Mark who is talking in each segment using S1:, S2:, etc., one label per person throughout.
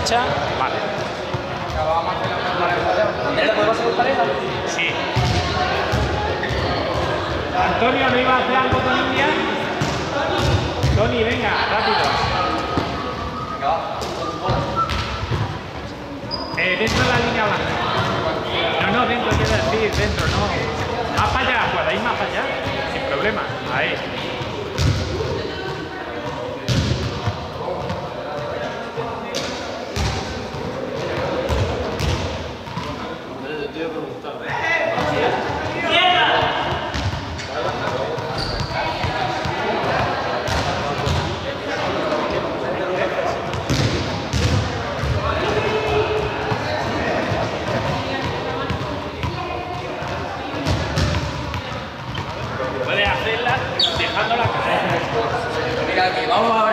S1: derecha. Vale.
S2: podemos hacer pareja?
S1: Sí. Antonio, ¿no iba a hacer algo con India? Tony, venga, rápido. Eh, dentro de la línea blanca. No, no, dentro, quiero decir, dentro, no. Más para allá, podéis más para allá, sin problema. Ahí.
S2: Bye-bye.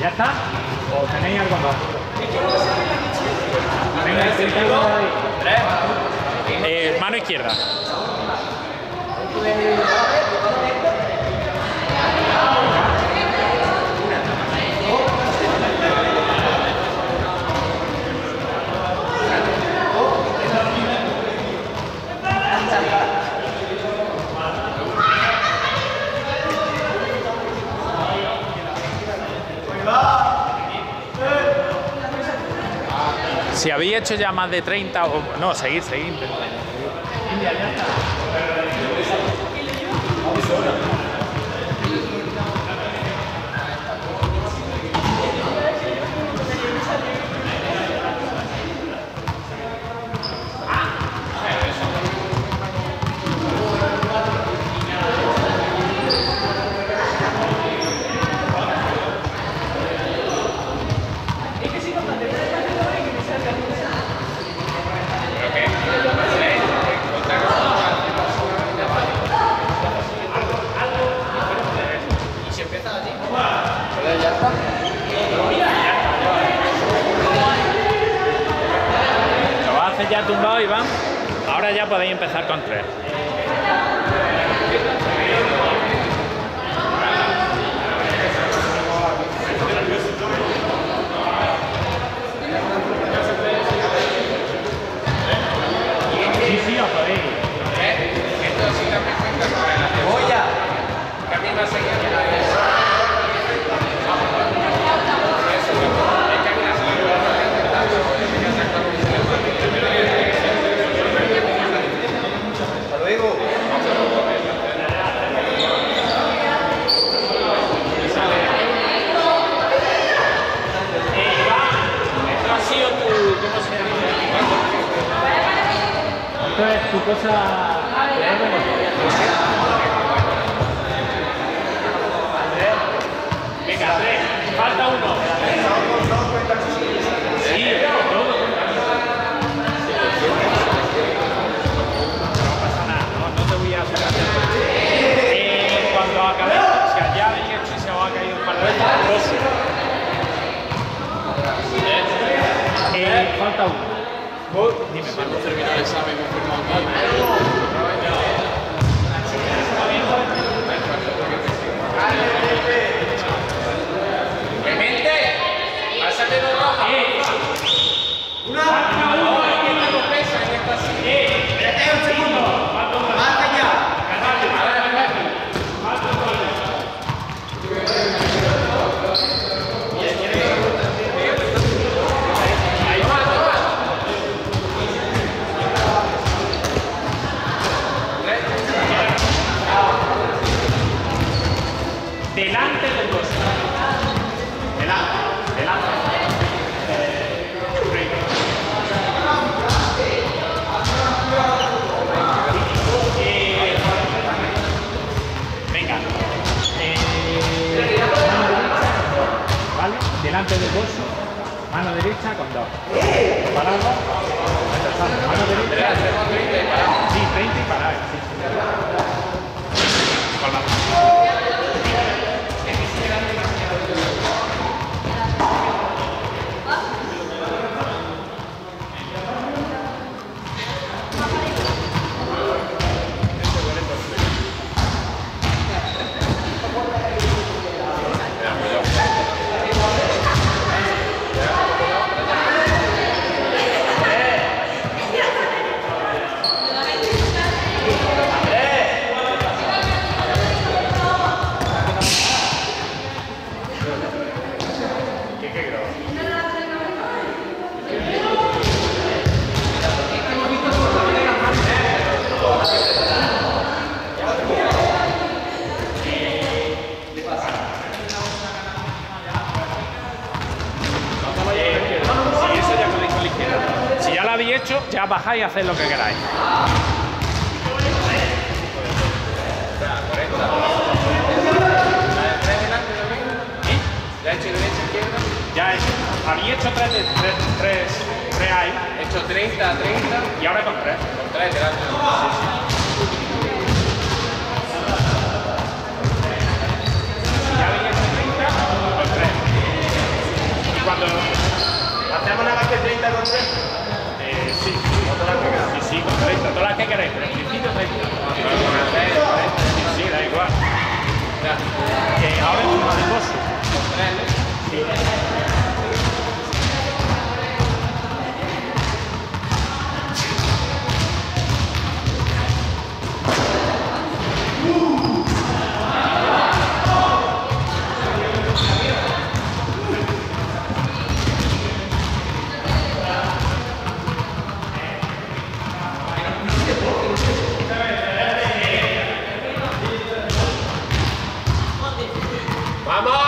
S1: ¿Ya está? ¿O tenéis algo más? Venga. Eh, mano izquierda. Si habéis hecho ya más de 30 o... No, seguid, seguid. Lo vas a hacer ya tumbado, Iván. Ahora ya podéis empezar con tres. Venga, tres. Falta uno.
S3: pulso, mano
S2: derecha con dos.
S1: Parado, mano derecha. Sí, 30 y parar. Sí, sí. Con la y haced lo que queráis. Come!